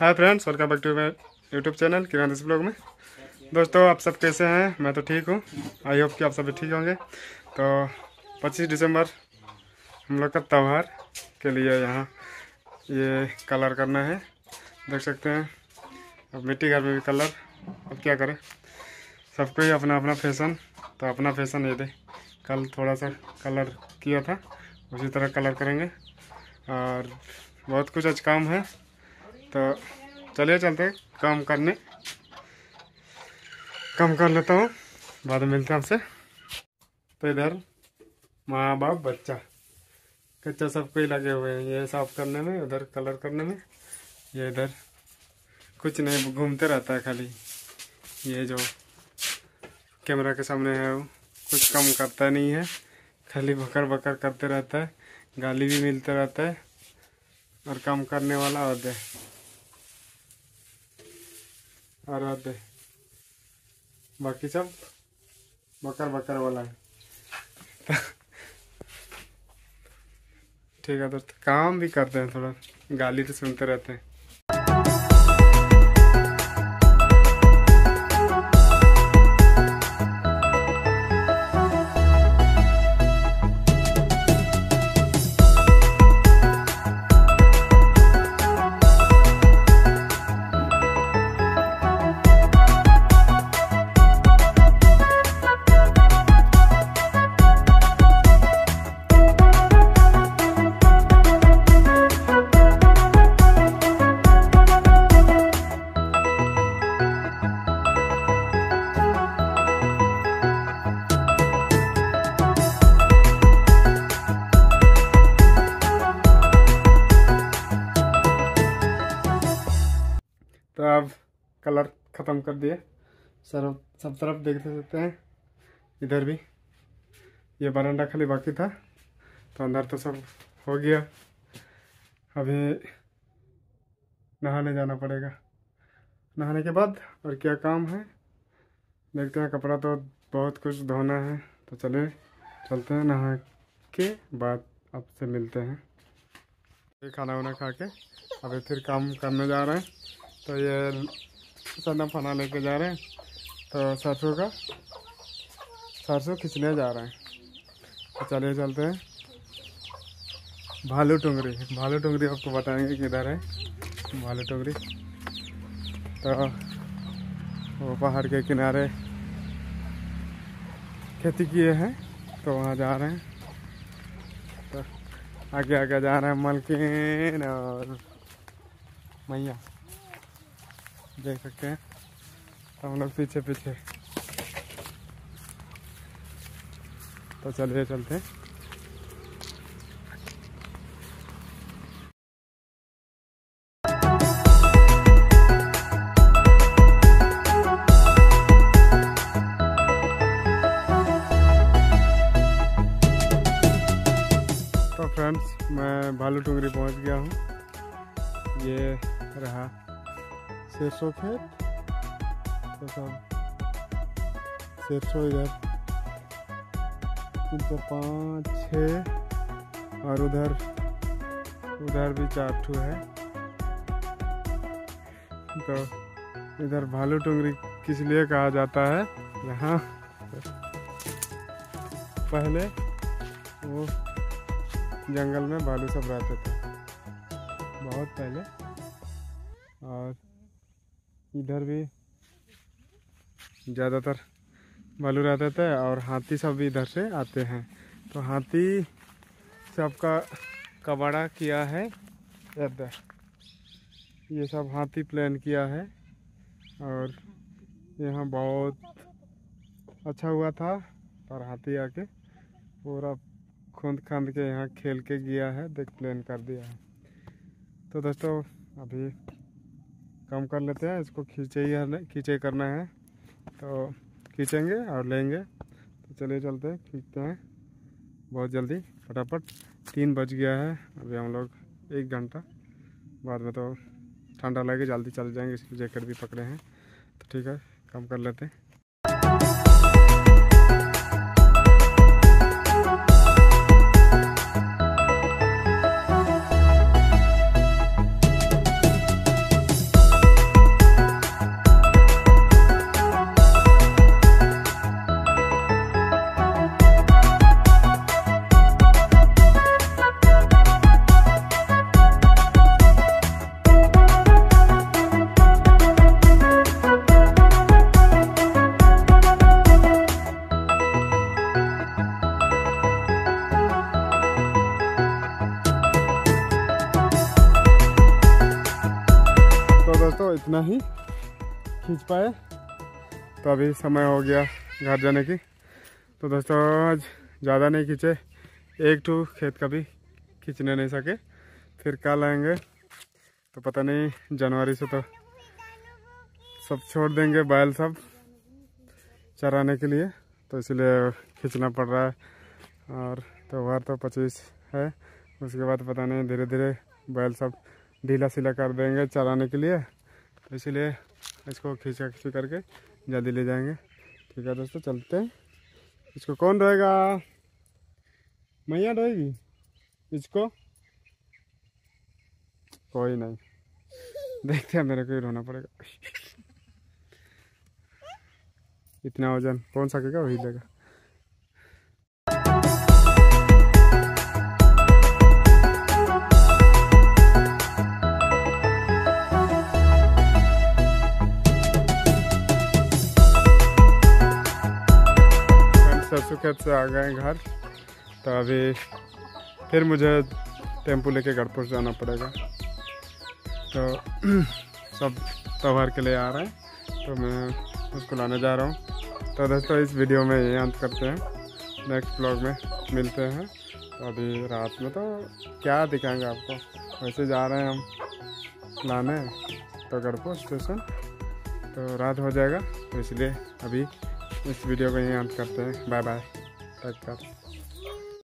Hi friends welcome back to my YouTube channel Kiran इस blog में। दोस्तों, आप सब कैसे हैं? मैं तो ठीक हूँ। आई होप कि आप सभी ठीक होंगे। तो 25 दिसंबर, हम लोग का त्यौहार के लिए यहाँ ये कलर करना है। देख सकते हैं। अब मिट्टी घर में भी कलर। अब क्या करें? सबको ही अपना अपना फ़ैशन तो अपना फ़ैशन ये दे कल थोड़ा सा कलर किया था। उसी तरह कलर करेंगे। और बहुत कुछ आज काम है। तो चलिए चलते हैं, काम करने। काम कर लेता हूँ, बाद में मिलते हैं आपसे। तो इधर माँ बाप बच्चा कच्चा सबको ही लगे हुए हैं, ये साफ़ करने में, उधर कलर करने में, ये इधर। कुछ नहीं, घूमते रहता है खाली। ये जो कैमरा के सामने है, वो कुछ कम करता नहीं है। खाली बकर बकर करते रहता है, गाली भी मिलते रहता है, और काम करने वाला और दे दे बाकी सब बकर बकर वाला है। ठीक है, दोस्त, काम भी करते हैं थोड़ा। गाली तो सुनते रहते हैं। तो अब कलर ख़त्म कर दिए। सब सब तरफ़ देख सकते हैं। इधर भी। ये बरामदा खाली बाकी था तो अंदर तो सब हो गया। अभी नहाने जाना पड़ेगा। नहाने के बाद और क्या काम है? देखते हैं, कपड़ा तो बहुत कुछ धोना है तो चले, चलते हैं नहा के बाद आपसे मिलते हैं। खाना वाना खा के अभी फिर काम करने जा रहे हैं। तो ये सदम फना लेके जा रहे हैं। तो सरसों का सरसों खींचने जा रहे हैं। तो चलिए चलते हैं। भालू टुंगरी भालू टुंगरी आपको बताएँगे किधर है। भालू टुंगरी। तो वो पहाड़ के किनारे खेती किए हैं तो वहाँ जा रहे हैं। तो आगे आगे जा रहे हैं मलकिन और मैया। देख सकते हैं। हम लोग पीछे पीछे। तो चलिए चलते हैं। तो फ्रेंड्स, मैं भालू टुंगरी पहुँच गया हूँ। ये रहा सरसों खेत सरसों इधर तीन सौ पाँच छः और उधर उधर भी चार ठू है तो इधर भालू टुंगरी किस लिए कहा जाता है यहाँ पहले वो जंगल में भालू सब रहते थे बहुत पहले इधर भी ज़्यादातर भालू रहते थे और हाथी सब भी इधर से आते हैं। तो हाथी सबका कबाड़ा किया है। इधर ये सब हाथी प्लान किया है और यहाँ बहुत अच्छा हुआ था और हाथी आके पूरा खुंद खांद के यहाँ खेल के गया है, देख प्लान कर दिया है। तो दोस्तों, अभी काम कर लेते हैं, इसको खींचे ही खींचे करना है। तो खींचेंगे और लेंगे। तो चलिए चलते हैं, खींचते हैं। बहुत जल्दी, फटाफट। तीन बज गया है, अभी हम लोग एक घंटा। बाद में तो ठंडा लगे, जल्दी चल जाएँगे इसकी जैकेट भी पकड़े हैं। तो ठीक है, कम कर लेते हैं। इतना ही खींच पाए। तो अभी समय हो गया घर जाने की। तो दोस्तों, आज ज़्यादा नहीं खींचे। एक टू खेत का भी खींचने नहीं सके। फिर कल आएँगे। तो पता नहीं, जनवरी से तो सब छोड़ देंगे, बैल सब चराने के लिए। तो इसलिए खींचना पड़ रहा है। और त्यौहार तो पच्चीस है। उसके बाद पता नहीं धीरे धीरे बैल सब ढीला सिला कर देंगे चराने के लिए। तो इसलिए इसको खींचा खींची करके जल्दी ले जाएँगे। ठीक है दोस्तों, चलते हैं। इसको कौन रहेगा मैया रहेगी इसको? कोई नहीं। देखते हैं, मेरे को ही रोना पड़ेगा। इतना वज़न कौन सकेगा वही लेगा। खेत से आ गए घर। तो अभी फिर मुझे टेंपू लेके गढ़पुर जाना पड़ेगा। तो सब त्यौहार के लिए आ रहे हैं तो मैं उसको लाने जा रहा हूँ। तो दोस्तों, इस वीडियो में ये अंत करते हैं। नेक्स्ट ब्लॉग में मिलते हैं। तो अभी रात में तो क्या दिखाएँगे आपको? वैसे जा रहे हैं हम लाने तो गढ़पुर स्टेशन। तो रात हो जाएगा तो इसलिए अभी इस वीडियो को यहीं अंत करते हैं। Bye bye. Take care